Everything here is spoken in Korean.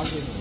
아시는